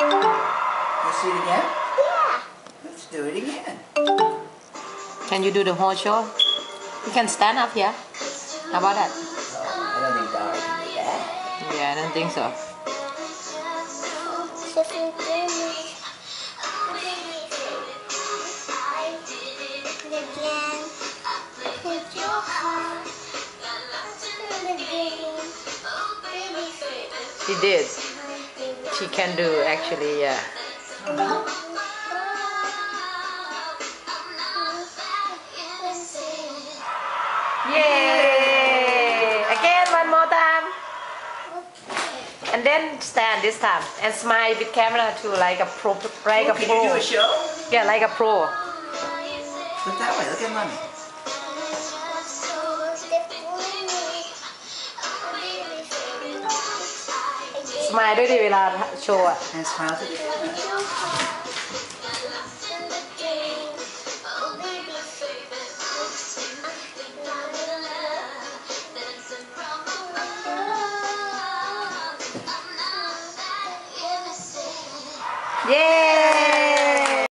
Let's see it again? Yeah. Let's do it again. Can you do the whole show? You can stand up here. How about that? No, I don't think I can do that. Yeah, I don't think so. She did. She can do actually, yeah. Yay! Again, one more time. And then stand this time and smile with camera too, like a pro, like a Oh, can pro. you do a show? Yeah, like a pro. Look that way. Look at mommy. มายด้วยดีเวลาโชว์อะแอนสมายเย้